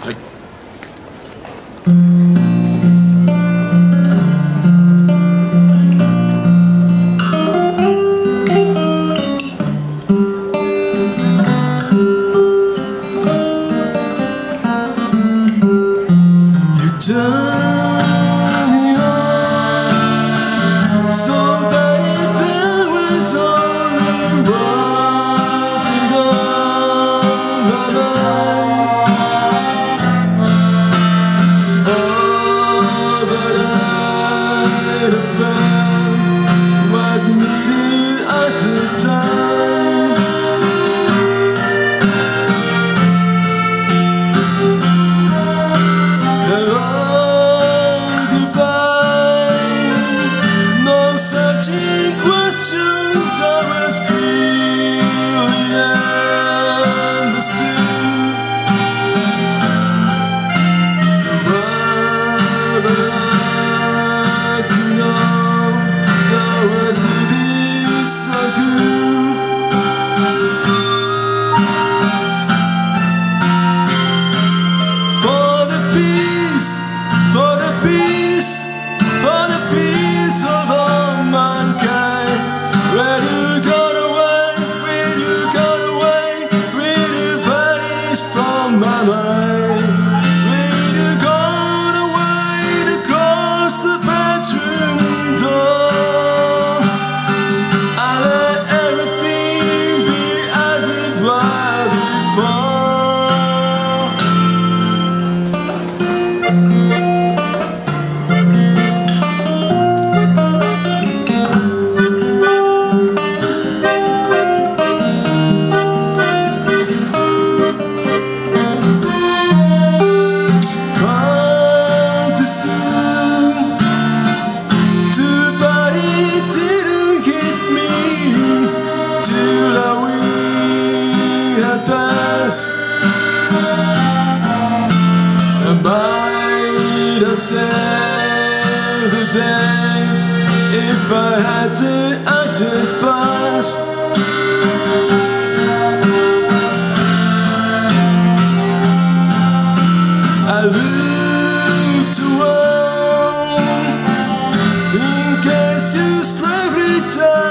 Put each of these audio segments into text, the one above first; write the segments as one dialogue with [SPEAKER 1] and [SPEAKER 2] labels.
[SPEAKER 1] さい。done past. I might have saved the day If I had to acted fast. I looked away In case you scraped it down.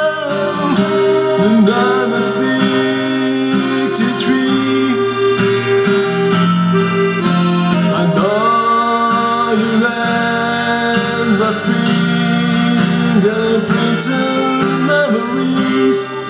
[SPEAKER 1] little memories.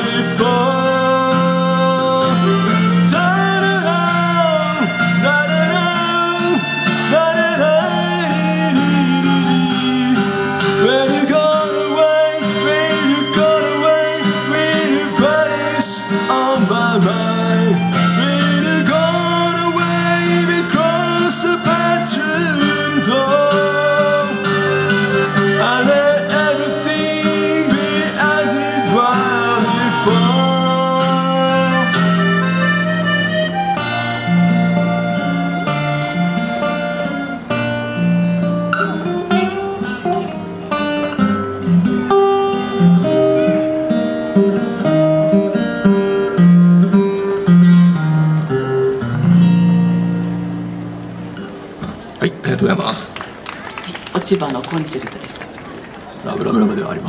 [SPEAKER 1] before. とうございます。
[SPEAKER 2] 落ち葉のコンチェルトでした。
[SPEAKER 1] ラブラブラブではあります。